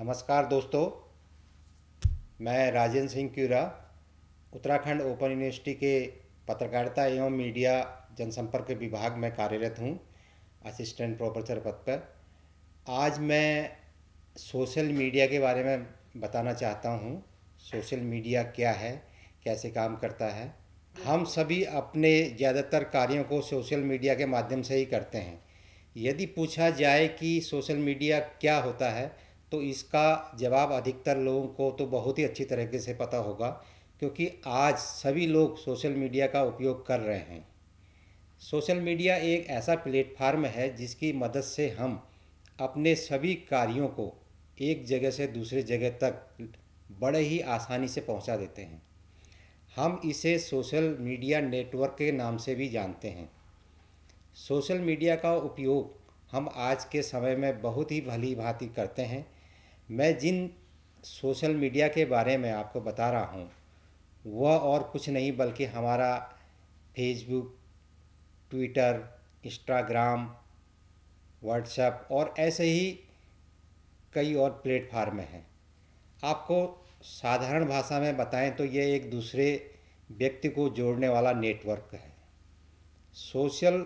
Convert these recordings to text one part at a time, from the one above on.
नमस्कार दोस्तों, मैं राजेंद्र सिंह क्यूरा, उत्तराखंड ओपन यूनिवर्सिटी के पत्रकारिता एवं मीडिया जनसंपर्क विभाग में कार्यरत हूँ, असिस्टेंट प्रोफेसर पद पर। आज मैं सोशल मीडिया के बारे में बताना चाहता हूँ, सोशल मीडिया क्या है, कैसे काम करता है। हम सभी अपने ज़्यादातर कार्यों को सोशल मीडिया के माध्यम से ही करते हैं। यदि पूछा जाए कि सोशल मीडिया क्या होता है तो इसका जवाब अधिकतर लोगों को तो बहुत ही अच्छी तरीके से पता होगा, क्योंकि आज सभी लोग सोशल मीडिया का उपयोग कर रहे हैं। सोशल मीडिया एक ऐसा प्लेटफार्म है जिसकी मदद से हम अपने सभी कार्यों को एक जगह से दूसरे जगह तक बड़े ही आसानी से पहुँचा देते हैं। हम इसे सोशल मीडिया नेटवर्क के नाम से भी जानते हैं। सोशल मीडिया का उपयोग हम आज के समय में बहुत ही भली भांति करते हैं। मैं जिन सोशल मीडिया के बारे में आपको बता रहा हूँ, वह और कुछ नहीं बल्कि हमारा फेसबुक ट्विटर इंस्टाग्राम व्हाट्सएप और ऐसे ही कई और प्लेटफार्म हैं। आपको साधारण भाषा में बताएँ तो ये एक दूसरे व्यक्ति को जोड़ने वाला नेटवर्क है। सोशल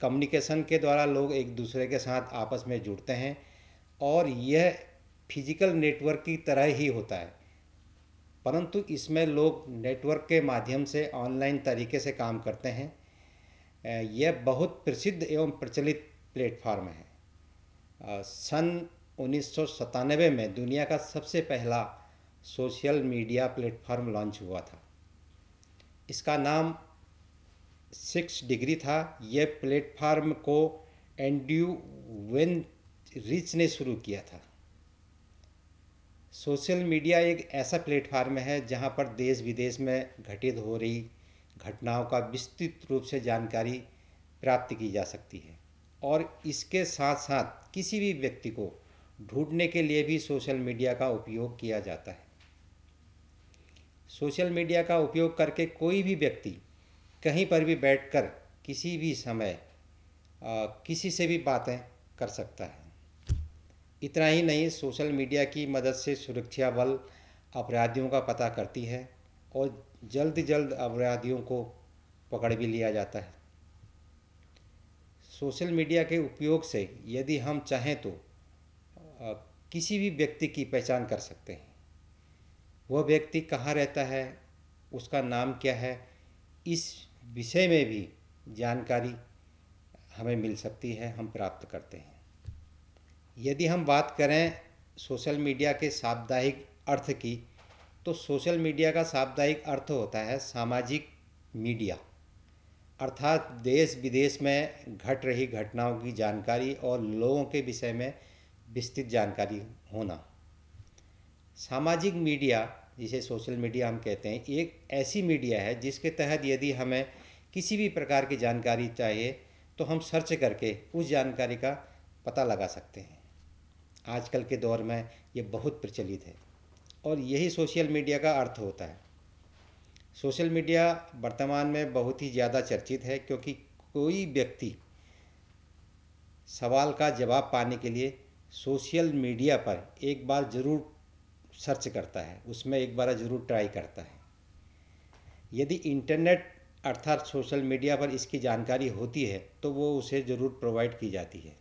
कम्युनिकेशन के द्वारा लोग एक दूसरे के साथ आपस में जुड़ते हैं और यह फ़िज़िकल नेटवर्क की तरह ही होता है। परंतु इसमें लोग नेटवर्क के माध्यम से ऑनलाइन तरीके से काम करते हैं। यह बहुत प्रसिद्ध एवं प्रचलित प्लेटफॉर्म है। सन उन्नीस सौ सतानबे में दुनिया का सबसे पहला सोशल मीडिया प्लेटफॉर्म लॉन्च हुआ था। इसका नाम सिक्स डिग्री था। यह प्लेटफॉर्म को एंड्यू वेन रिच ने शुरू किया था। सोशल मीडिया एक ऐसा प्लेटफार्म है जहाँ पर देश विदेश में घटित हो रही घटनाओं का विस्तृत रूप से जानकारी प्राप्त की जा सकती है। और इसके साथ साथ किसी भी व्यक्ति को ढूँढने के लिए भी सोशल मीडिया का उपयोग किया जाता है। सोशल मीडिया का उपयोग करके कोई भी व्यक्ति कहीं पर भी बैठकर किसी भी समय आ, किसी से भी बातें कर सकता है। इतना ही नहीं, सोशल मीडिया की मदद से सुरक्षा बल अपराधियों का पता करती है और जल्द जल्द अपराधियों को पकड़ भी लिया जाता है। सोशल मीडिया के उपयोग से यदि हम चाहें तो किसी भी व्यक्ति की पहचान कर सकते हैं। वह व्यक्ति कहाँ रहता है, उसका नाम क्या है, इस विषय में भी जानकारी हमें मिल सकती है, हम प्राप्त करते हैं। यदि हम बात करें सोशल मीडिया के साप्ताहिक अर्थ की तो सोशल मीडिया का साप्ताहिक अर्थ होता है सामाजिक मीडिया। अर्थात देश विदेश में घट रही घटनाओं की जानकारी और लोगों के विषय में विस्तृत जानकारी होना। सामाजिक मीडिया, जिसे सोशल मीडिया हम कहते हैं, एक ऐसी मीडिया है जिसके तहत यदि हमें किसी भी प्रकार की जानकारी चाहिए तो हम सर्च करके उस जानकारी का पता लगा सकते हैं। आजकल के दौर में ये बहुत प्रचलित है। और यही सोशल मीडिया का अर्थ होता है। सोशल मीडिया वर्तमान में बहुत ही ज़्यादा चर्चित है क्योंकि कोई व्यक्ति सवाल का जवाब पाने के लिए सोशल मीडिया पर एक बार ज़रूर सर्च करता है। उसमें एक बार ज़रूर ट्राई करता है। यदि इंटरनेट अर्थात सोशल मीडिया पर इसकी जानकारी होती है तो वो उसे ज़रूर प्रोवाइड की जाती है।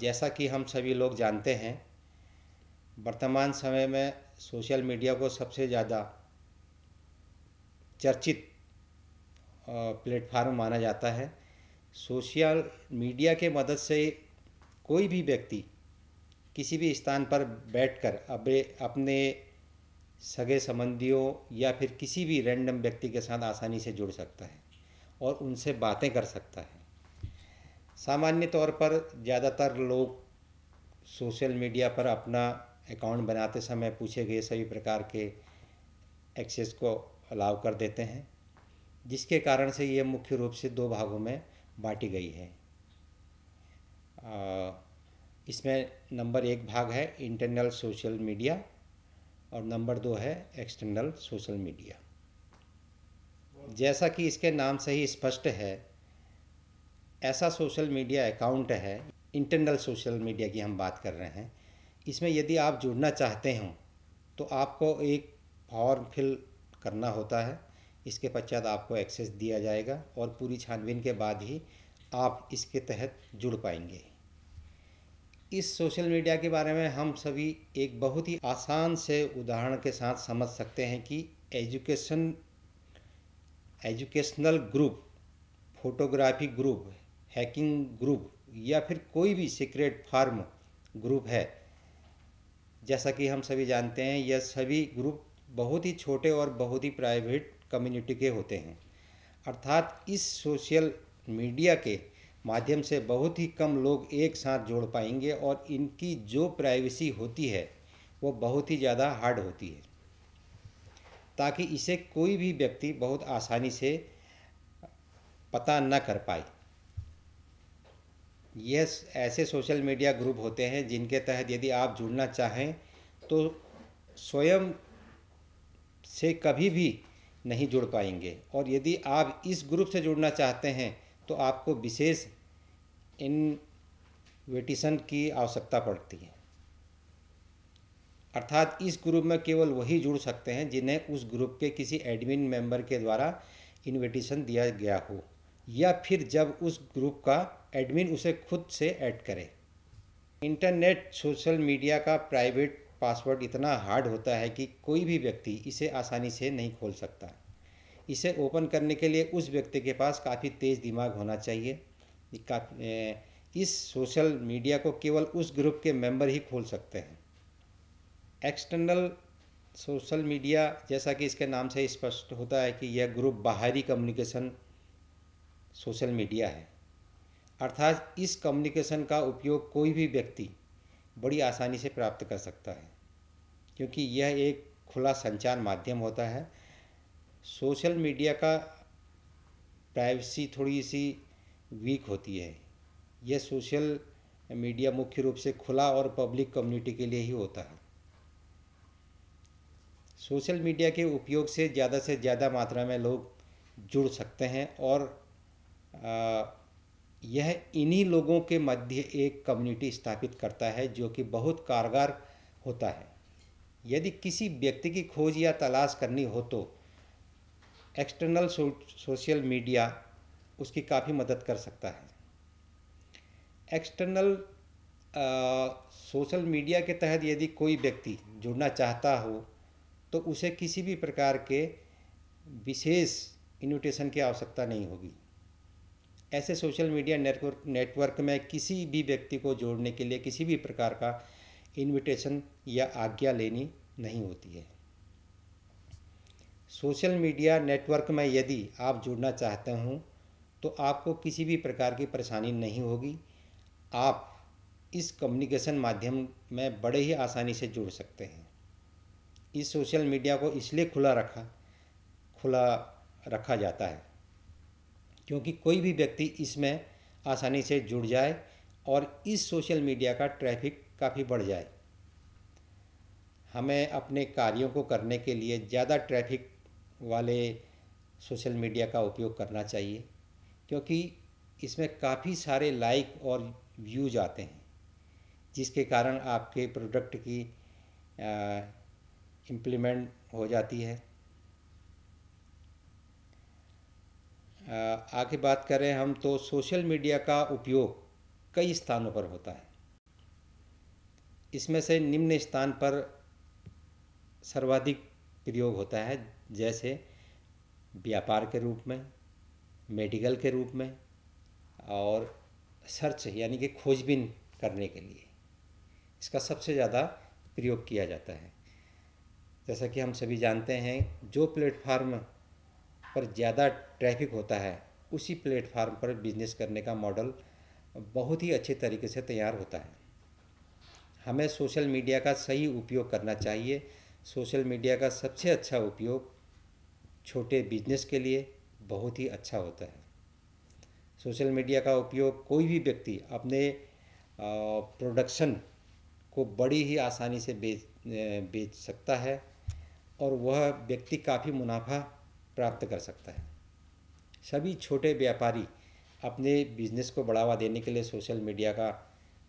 जैसा कि हम सभी लोग जानते हैं, वर्तमान समय में सोशल मीडिया को सबसे ज़्यादा चर्चित प्लेटफार्म माना जाता है। सोशल मीडिया के मदद से कोई भी व्यक्ति किसी भी स्थान पर बैठकर अबे अपने सगे संबंधियों या फिर किसी भी रैंडम व्यक्ति के साथ आसानी से जुड़ सकता है और उनसे बातें कर सकता है। सामान्य तौर पर ज़्यादातर लोग सोशल मीडिया पर अपना अकाउंट बनाते समय पूछे गए सभी प्रकार के एक्सेस को अलाउ कर देते हैं, जिसके कारण से ये मुख्य रूप से दो भागों में बांटी गई है। इसमें नंबर एक भाग है इंटरनल सोशल मीडिया और नंबर दो है एक्सटर्नल सोशल मीडिया। जैसा कि इसके नाम से ही स्पष्ट है ऐसा सोशल मीडिया अकाउंट है, इंटरनल सोशल मीडिया की हम बात कर रहे हैं, इसमें यदि आप जुड़ना चाहते हो तो आपको एक फॉर्म फिल करना होता है, इसके पश्चात आपको एक्सेस दिया जाएगा और पूरी छानबीन के बाद ही आप इसके तहत जुड़ पाएँगे। इस सोशल मीडिया के बारे में हम सभी एक बहुत ही आसान से उदाहरण के साथ समझ सकते हैं कि education, educational group, photography group hacking group या फिर कोई भी सीक्रेट फार्म ग्रुप है। जैसा कि हम सभी जानते हैं, यह सभी ग्रुप बहुत ही छोटे और बहुत ही प्राइवेट कम्युनिटी के होते हैं। अर्थात इस सोशल मीडिया के माध्यम से बहुत ही कम लोग एक साथ जोड़ पाएँगे और इनकी जो प्राइवेसी होती है, वो बहुत ही ज़्यादा हार्ड होती है। ताकि इसे कोई भी व्यक्ति बहुत आसानी से पता न कर पाए। यह ऐसे सोशल मीडिया ग्रुप होते हैं जिनके तहत यदि आप जुड़ना चाहें तो स्वयं से कभी भी नहीं जुड़ पाएँगे। और यदि आप इस ग्रुप से जुड़ना चाहते हैं तो आपको विशेष इनविटेशन की आवश्यकता पड़ती है। अर्थात इस ग्रुप में केवल वही जुड़ सकते हैं जिन्हें उस ग्रुप के किसी एडमिन मेंबर के द्वारा इनविटेशन दिया गया हो। या फिर जब उस ग्रुप का एडमिन उसे खुद से ऐड करे। इंटरनेट, सोशल मीडिया का प्राइवेट पासवर्ड इतना हार्ड होता है कि कोई भी व्यक्ति इसे आसानी से नहीं खोल सकता। इसे ओपन करने के लिए उस व्यक्ति के पास काफ़ी तेज़ दिमाग होना चाहिए। इस सोशल मीडिया को केवल उस ग्रुप के मेंबर ही खोल सकते हैं। एक्सटर्नल सोशल मीडिया, जैसा कि इसके नाम से स्पष्ट होता है कि यह ग्रुप बाहरी कम्युनिकेशन सोशल मीडिया है। अर्थात इस कम्युनिकेशन का उपयोग कोई भी व्यक्ति बड़ी आसानी से प्राप्त कर सकता है, क्योंकि यह एक खुला संचार माध्यम होता है। सोशल मीडिया का प्राइवेसी थोड़ी सी वीक होती है। यह सोशल मीडिया मुख्य रूप से खुला और पब्लिक कम्युनिटी के लिए ही होता है। सोशल मीडिया के उपयोग से ज़्यादा से ज़्यादा मात्रा में लोग जुड़ सकते हैं और यह इन्हीं लोगों के मध्य एक कम्युनिटी स्थापित करता है जो कि बहुत कारगर होता है। यदि किसी व्यक्ति की खोज या तलाश करनी हो तो एक्सटर्नल सो, सोशल मीडिया उसकी काफ़ी मदद कर सकता है। एक्सटर्नल सोशल मीडिया के तहत यदि कोई व्यक्ति जुड़ना चाहता हो तो उसे किसी भी प्रकार के विशेष इन्विटेशन की आवश्यकता नहीं होगी। ऐसे सोशल मीडिया नेटवर्क नेटवर्क में किसी भी व्यक्ति को जोड़ने के लिए किसी भी प्रकार का इनविटेशन या आज्ञा लेनी नहीं होती है। सोशल मीडिया नेटवर्क में यदि आप जुड़ना चाहते हों तो आपको किसी भी प्रकार की परेशानी नहीं होगी। आप इस कम्युनिकेशन माध्यम में बड़े ही आसानी से जुड़ सकते हैं। इस सोशल मीडिया को इसलिए खुला रखा खुला रखा जाता है क्योंकि कोई भी व्यक्ति इसमें आसानी से जुड़ जाए और इस सोशल मीडिया का ट्रैफ़िक काफ़ी बढ़ जाए। हमें अपने कार्यों को करने के लिए ज़्यादा ट्रैफ़िक वाले सोशल मीडिया का उपयोग करना चाहिए, क्योंकि इसमें काफ़ी सारे लाइक और व्यूज़ आते हैं, जिसके कारण आपके प्रोडक्ट की इम्प्लीमेंट हो जाती है। आगे बात करें हम तो सोशल मीडिया का उपयोग कई स्थानों पर होता है। इसमें से निम्न स्थान पर सर्वाधिक प्रयोग होता है, जैसे व्यापार के रूप में, मेडिकल के रूप में और सर्च यानी कि खोजबीन करने के लिए। इसका सबसे ज़्यादा प्रयोग किया जाता है। जैसा कि हम सभी जानते हैं, जो प्लेटफार्म पर ज़्यादा ट्रैफ़िक होता है, उसी प्लेटफार्म पर बिज़नेस करने का मॉडल बहुत ही अच्छे तरीके से तैयार होता है। हमें सोशल मीडिया का सही उपयोग करना चाहिए। सोशल मीडिया का सबसे अच्छा उपयोग छोटे बिज़नेस के लिए बहुत ही अच्छा होता है। सोशल मीडिया का उपयोग कोई भी व्यक्ति अपने प्रोडक्शन को बड़ी ही आसानी से बेच बेच सकता है और वह व्यक्ति काफ़ी मुनाफा प्राप्त कर सकता है। सभी छोटे व्यापारी अपने बिज़नेस को बढ़ावा देने के लिए सोशल मीडिया का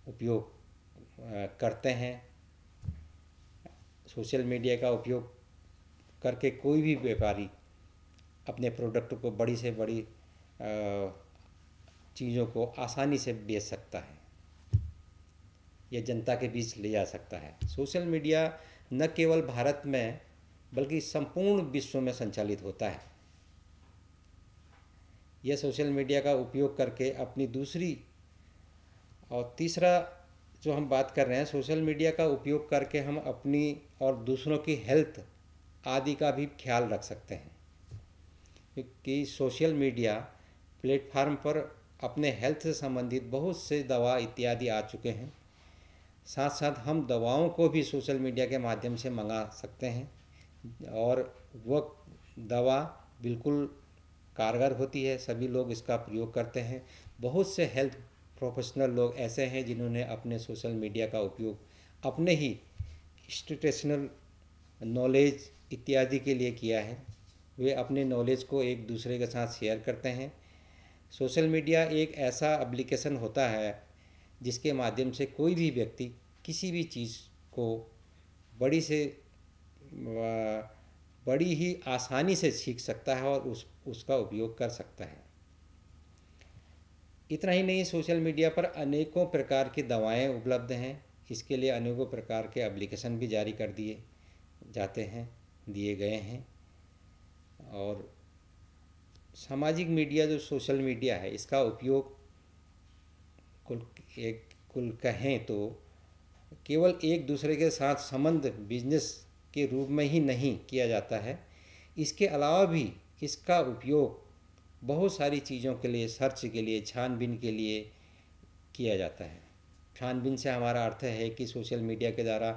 उपयोग करते हैं। सोशल मीडिया का उपयोग करके कोई भी व्यापारी अपने प्रोडक्ट को बड़ी से बड़ी चीज़ों को आसानी से बेच सकता है या जनता के बीच ले जा सकता है। सोशल मीडिया न केवल भारत में बल्कि संपूर्ण विश्व में संचालित होता है। यह सोशल मीडिया का उपयोग करके अपनी दूसरी और तीसरा जो हम बात कर रहे हैं, सोशल मीडिया का उपयोग करके हम अपनी और दूसरों की हेल्थ आदि का भी ख्याल रख सकते हैं। क्योंकि सोशल मीडिया प्लेटफार्म पर अपने हेल्थ से संबंधित बहुत से दवा इत्यादि आ चुके हैं। साथ साथ हम दवाओं को भी सोशल मीडिया के माध्यम से मंगा सकते हैं। और वह दवा बिल्कुल कारगर होती है। सभी लोग इसका प्रयोग करते हैं। बहुत से हेल्थ प्रोफेशनल लोग ऐसे हैं जिन्होंने अपने सोशल मीडिया का उपयोग अपने ही इंस्टीट्यूशनल नॉलेज इत्यादि के लिए किया है। वे अपने नॉलेज को एक दूसरे के साथ शेयर करते हैं। सोशल मीडिया एक ऐसा एप्लीकेशन होता है जिसके माध्यम से कोई भी व्यक्ति किसी भी चीज़ को बड़ी से बड़ी ही आसानी से सीख सकता है और उस, उसका उपयोग कर सकता है। इतना ही नहीं, सोशल मीडिया पर अनेकों प्रकार की दवाएँ उपलब्ध हैं। इसके लिए अनेकों प्रकार के एप्लीकेशन भी जारी कर दिए जाते हैं, दिए गए हैं। और सामाजिक मीडिया जो सोशल मीडिया है, इसका उपयोग कुल, एक कुल कहें तो केवल एक दूसरे के साथ संबंध, बिज़नेस के रूप में ही नहीं किया जाता है। इसके अलावा भी इसका उपयोग बहुत सारी चीज़ों के लिए, सर्च के लिए, छानबीन के लिए किया जाता है। छानबीन से हमारा अर्थ है कि सोशल मीडिया के द्वारा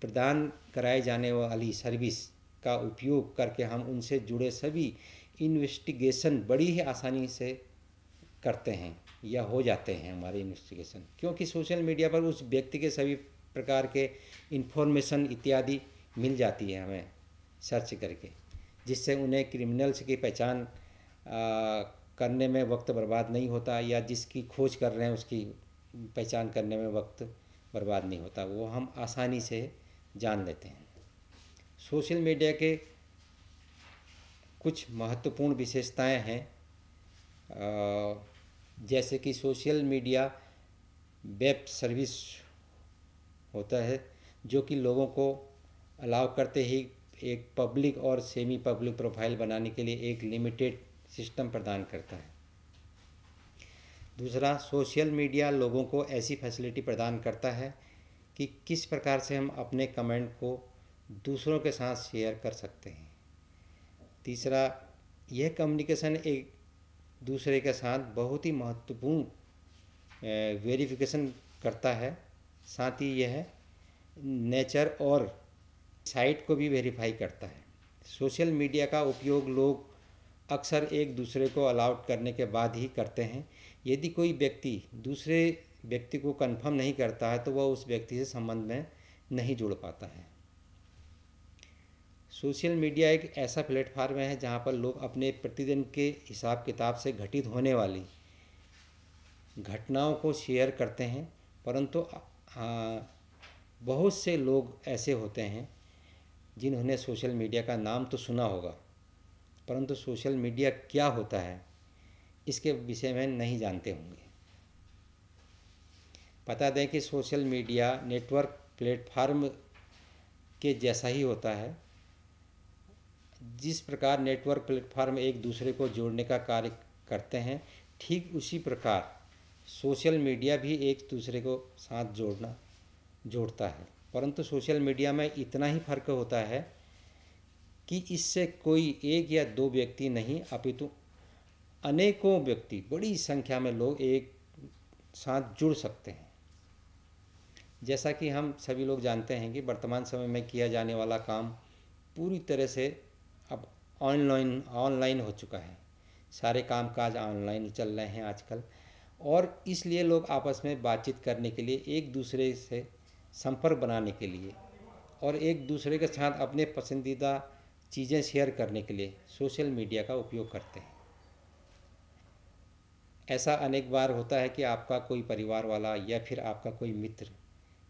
प्रदान कराए जाने वाली सर्विस का उपयोग करके हम उनसे जुड़े सभी इन्वेस्टिगेशन बड़ी ही आसानी से करते हैं या हो जाते हैं हमारे इन्वेस्टिगेशन। क्योंकि सोशल मीडिया पर उस व्यक्ति के सभी प्रकार के इन्फॉर्मेशन इत्यादि मिल जाती है हमें सर्च करके, जिससे उन्हें क्रिमिनल्स की पहचान करने में वक्त बर्बाद नहीं होता या जिसकी खोज कर रहे हैं उसकी पहचान करने में वक्त बर्बाद नहीं होता, वो हम आसानी से जान लेते हैं। सोशल मीडिया के कुछ महत्वपूर्ण विशेषताएँ हैं। जैसे कि सोशल मीडिया वेब सर्विस होता है, जो कि लोगों को अलाउ करते ही एक पब्लिक और सेमी पब्लिक प्रोफ़ाइल बनाने के लिए एक लिमिटेड सिस्टम प्रदान करता है। दूसरा सोशल मीडिया लोगों को ऐसी फैसिलिटी प्रदान करता है कि किस प्रकार से हम अपने कमेंट को दूसरों के साथ शेयर कर सकते हैं। तीसरा, यह कम्युनिकेशन एक दूसरे के साथ बहुत ही महत्वपूर्ण वेरिफिकेशन करता है। साथ ही यह नेचर और साइट को भी वेरीफाई करता है। सोशल मीडिया का उपयोग लोग अक्सर एक दूसरे को अलाउट करने के बाद ही करते हैं। यदि कोई व्यक्ति दूसरे व्यक्ति को कंफर्म नहीं करता है तो वह उस व्यक्ति से संबंध में नहीं जुड़ पाता है। सोशल मीडिया एक ऐसा प्लेटफार्म है जहाँ पर लोग अपने प्रतिदिन के हिसाब किताब से घटित होने वाली घटनाओं को शेयर करते हैं, परंतु बहुत से लोग ऐसे होते हैं जिन्होंने सोशल मीडिया का नाम तो सुना होगा, परंतु सोशल मीडिया क्या होता है, इसके विषय में नहीं जानते होंगे। बता दें कि सोशल मीडिया नेटवर्क प्लेटफार्म के जैसा ही होता है। जिस प्रकार नेटवर्क प्लेटफार्म एक दूसरे को जोड़ने का कार्य करते हैं, ठीक उसी प्रकार सोशल मीडिया भी एक दूसरे को साथ जोड़ना, जोड़ता है। परंतु सोशल मीडिया में इतना ही फ़र्क होता है कि इससे कोई एक या दो व्यक्ति नहीं, अपितु अनेकों व्यक्ति, बड़ी संख्या में लोग एक साथ जुड़ सकते हैं। जैसा कि हम सभी लोग जानते हैं कि वर्तमान समय में किया जाने वाला काम पूरी तरह से अब ऑनलाइन ऑनलाइन हो चुका है। सारे काम काज ऑनलाइन चल रहे हैं आजकल और इसलिए लोग आपस में बातचीत करने के लिए एक दूसरे से संपर्क बनाने के लिए और एक दूसरे के साथ अपने पसंदीदा चीज़ें शेयर करने के लिए सोशल मीडिया का उपयोग करते हैं। ऐसा अनेक बार होता है कि आपका कोई परिवार वाला या फिर आपका कोई मित्र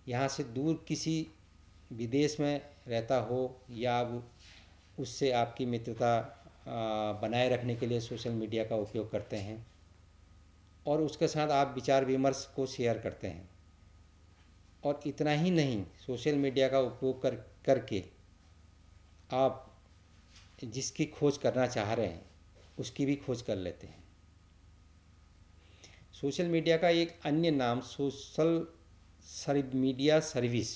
यहाँ से दूर किसी विदेश में रहता हो या उससे आपकी मित्रता बनाए रखने के लिए सोशल मीडिया का उपयोग करते हैं और उसके साथ आप विचार विमर्श को शेयर करते हैं। और इतना ही नहीं सोशल मीडिया का उपयोग कर, करके आप जिसकी खोज करना चाह रहे हैं, उसकी भी खोज कर लेते हैं। सोशल मीडिया का एक अन्य नाम सोशल सर्व मीडिया सर्विस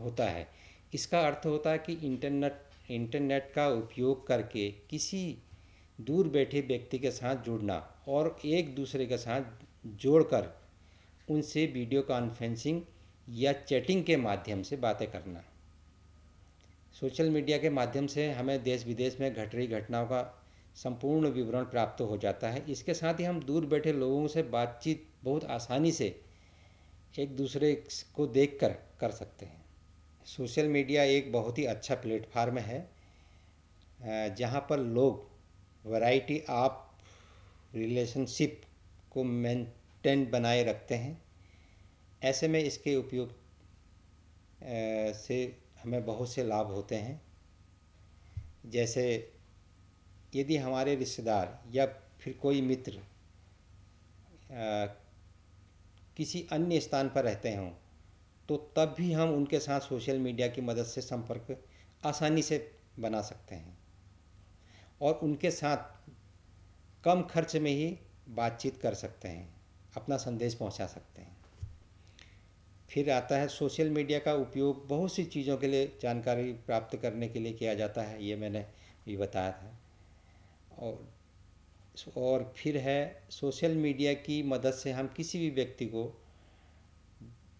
होता है। इसका अर्थ होता है कि इंटरनेट इंटरनेट का उपयोग करके किसी दूर बैठे व्यक्ति के साथ जुड़ना और एक दूसरे के साथ जोड़कर उनसे वीडियो कॉन्फ्रेंसिंग या चैटिंग के माध्यम से बातें करना। सोशल मीडिया के माध्यम से हमें देश विदेश में घट रही घटनाओं का संपूर्ण विवरण प्राप्त हो जाता है। इसके साथ ही हम दूर बैठे लोगों से बातचीत बहुत आसानी से एक दूसरे को देख कर कर सकते हैं। सोशल मीडिया एक बहुत ही अच्छा प्लेटफार्म है जहाँ पर लोग वैरायटी ऑफ़ रिलेशनशिप को मेंटेन बनाए रखते हैं। ऐसे में इसके उपयोग से हमें बहुत से लाभ होते हैं। जैसे यदि हमारे रिश्तेदार या फिर कोई मित्र आ, किसी अन्य स्थान पर रहते हों तो तब भी हम उनके साथ सोशल मीडिया की मदद से संपर्क आसानी से बना सकते हैं। और उनके साथ कम खर्च में ही बातचीत कर सकते हैं अपना संदेश पहुँचा सकते हैं। फिर आता है सोशल मीडिया का उपयोग। बहुत सी चीज़ों के लिए जानकारी प्राप्त करने के लिए किया जाता है, ये मैंने भी बताया था। और और फिर है सोशल मीडिया की मदद से हम किसी भी व्यक्ति को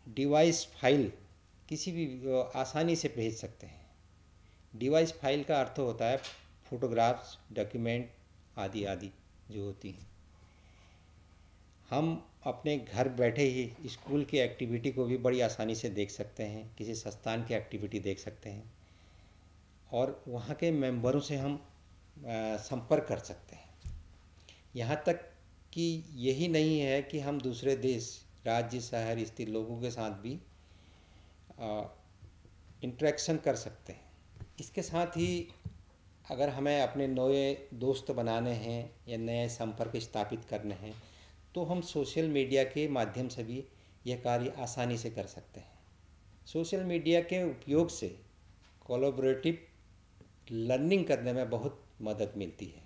डिवाइस फ़ाइल किसी भी, आसानी से भेज सकते हैं। डिवाइस फ़ाइल का अर्थ होता है फोटोग्राफ्स, डॉक्यूमेंट आदि आदि जो होती हैं। हम अपने घर बैठे ही स्कूल की एक्टिविटी को भी बड़ी आसानी से देख सकते हैं, किसी संस्थान की एक्टिविटी देख सकते हैं और वहाँ के मेंबरों से हम संपर्क कर सकते हैं। यहाँ तक कि यही नहीं है कि हम दूसरे देश, राज्य, शहर स्थित लोगों के साथ भी इंट्रैक्शन कर सकते हैं। इसके साथ ही अगर हमें अपने नए दोस्त बनाने हैं या नए संपर्क स्थापित करने हैं तो हम सोशल मीडिया के माध्यम से भी यह कार्य आसानी से कर सकते हैं। सोशल मीडिया के उपयोग से कोलोबरेटिव लर्निंग करने में बहुत मदद मिलती है।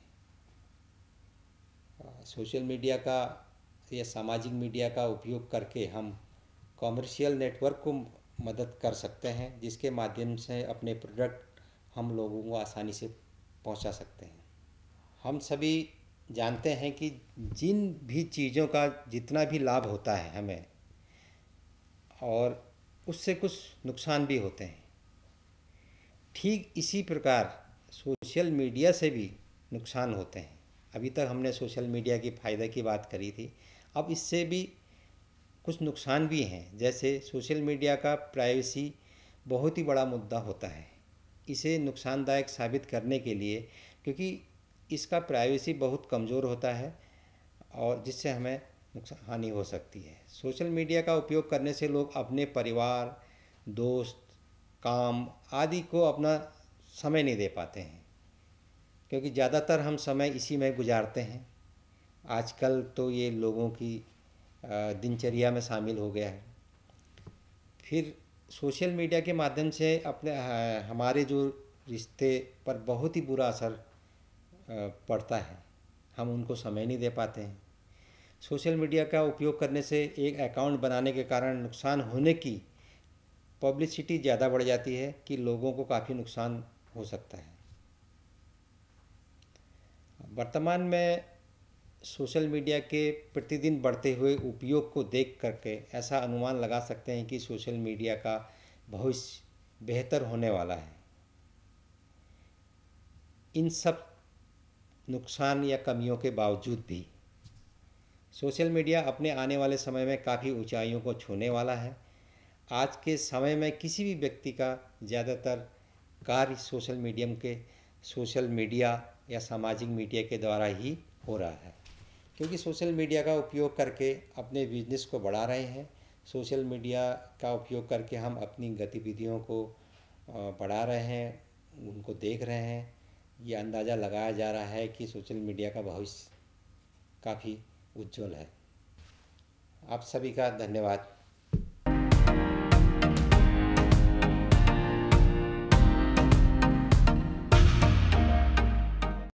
सोशल मीडिया का या सामाजिक मीडिया का उपयोग करके हम कॉमर्शियल नेटवर्क को मदद कर सकते हैं, जिसके माध्यम से अपने प्रोडक्ट हम लोगों को आसानी से पहुँचा सकते हैं। हम सभी जानते हैं कि जिन भी चीज़ों का जितना भी लाभ होता है हमें, और उससे कुछ नुकसान भी होते हैं। ठीक इसी प्रकार सोशल मीडिया से भी नुकसान होते हैं। अभी तक हमने सोशल मीडिया की फ़ायदे की बात करी थी। अब इससे भी कुछ नुकसान भी हैं। जैसे सोशल मीडिया का प्राइवेसी बहुत ही बड़ा मुद्दा होता है। इसे नुकसानदायक साबित करने के लिए, क्योंकि इसका प्राइवेसी बहुत कमज़ोर होता है और जिससे हमें नुकसान हानि हो सकती है। सोशल मीडिया का उपयोग करने से लोग अपने परिवार, दोस्त, काम आदि को अपना समय नहीं दे पाते हैं, क्योंकि ज़्यादातर हम समय इसी में गुजारते हैं। आजकल तो ये लोगों की दिनचर्या में शामिल हो गया है। फिर सोशल मीडिया के माध्यम से अपने हमारे जो रिश्ते पर बहुत ही बुरा असर पड़ता है। हम उनको समय नहीं दे पाते हैं। सोशल मीडिया का उपयोग करने से एक अकाउंट बनाने के कारण नुकसान होने की पब्लिसिटी ज़्यादा बढ़ जाती है कि लोगों को काफ़ी नुकसान हो सकता है। वर्तमान में सोशल मीडिया के प्रतिदिन बढ़ते हुए उपयोग को देख करके ऐसा अनुमान लगा सकते हैं कि सोशल मीडिया का भविष्य बेहतर होने वाला है। इन सब नुकसान या कमियों के बावजूद भी। सोशल मीडिया अपने आने वाले समय में काफ़ी ऊंचाइयों को छूने वाला है। आज के समय में किसी भी व्यक्ति का ज़्यादातर कार्य सोशल मीडियम के, सोशल मीडिया या सामाजिक मीडिया के द्वारा ही हो रहा है। क्योंकि सोशल मीडिया का उपयोग करके अपने बिज़नेस को बढ़ा रहे हैं, सोशल मीडिया का उपयोग करके हम अपनी गतिविधियों को बढ़ा रहे हैं, उनको देख रहे हैं। ये अंदाज़ा लगाया जा रहा है कि सोशल मीडिया का भविष्य काफ़ी उज्जवल है। आप सभी का धन्यवाद।